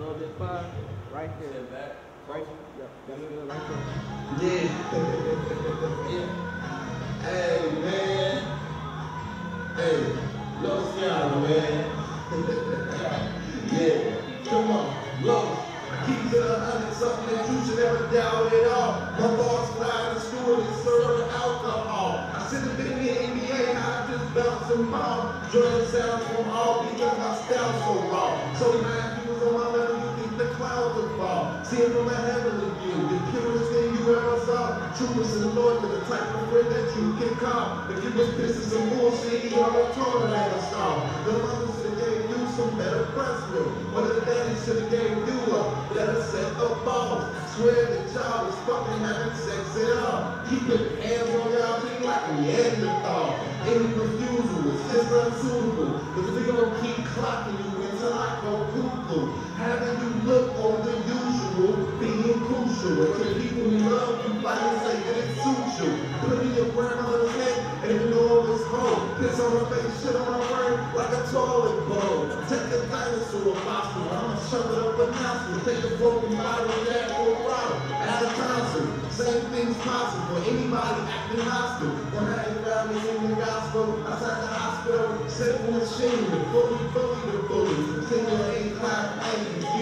little bit far, right there. Back. Right, yeah, that's good, right there. Yeah. yeah. Hey, man. Hey, Los Yara, man. yeah. Come on, Los. Keep it a hundred, something that you should never doubt at all. My boss fly to school and serve alcohol. I should have been in the NBA, I just them ball. Joining sounds from all because my style so raw. So nine it from a heavenly view, the purest thing you ever saw. Truest and loyal, the type of friend that you can call. You was pissing some bullshit, you on a tornado stall. The mother should gave you some better breast milk. But the daddy should have gave you a better set of balls. Swear that y'all was fucking having sex at all. Keeping hands on y'all thing like a Neanderthal. Any refusal is just unsuitable. Cause we gonna keep clocking you until I go cuckoo. Having you you. And to the people you love, you finally say that it suits you. Put in your grandmother's head and you know it home. Kiss Piss on her face, shit on her brain like a toilet bowl. Take a dinosaur fossil, I'ma shove it up a nostril. Take a broken bottle, that old bottle. At a concert, same thing's possible. Anybody acting hostile. When I ain't around me in the gospel, outside the hospital, sitting in the machine, fully fully, the bullies. Single A class, 80s.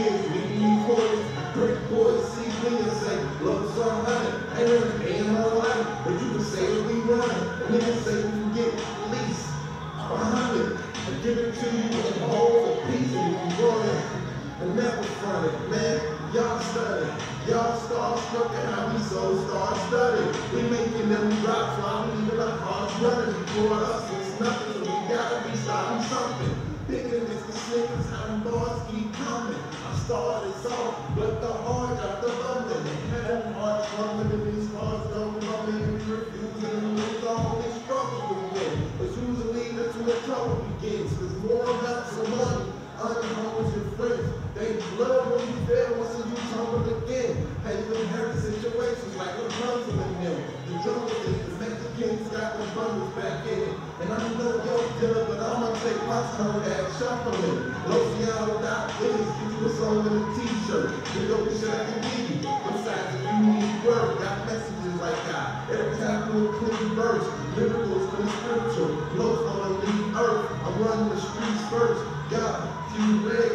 And how we so star-studded. We making them drops while we our hearts running. For us, it's nothing, so we gotta be starting something. Bigger than the snickers, how them boys keep coming. I started soft, but the heart know but I'ma take my turn at shuffling. Luciano dot you a song and a t-shirt. The dope shit I can give you. Besides, if you need work, got messages like that. Every time you a clean verse, lyricals for the spiritual. Blows on the lead earth. I'm running the streets first. God, few legs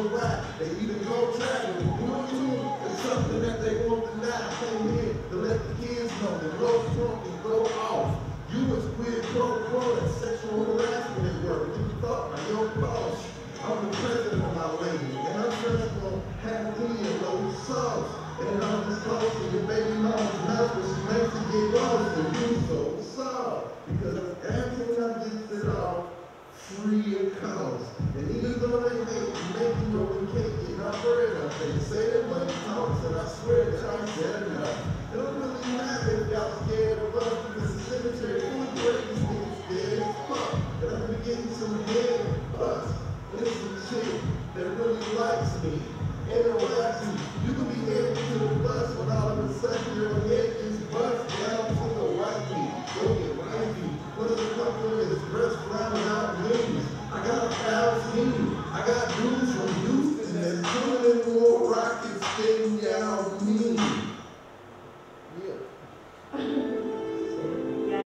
know why. They either go traveling. You know you, it's something that they won't deny. Came here to let the kids know that blow strong and go off. You was queer pro pro that sexual harassment at work. You thought by your boss. I'm the president of my lady, and I'm that's gonna have plenty of those songs. And I'm just close to your baby mom's mouth, but she makes it get lost and you so sorry. Because everything I get it all free of cost. Interacts me. You can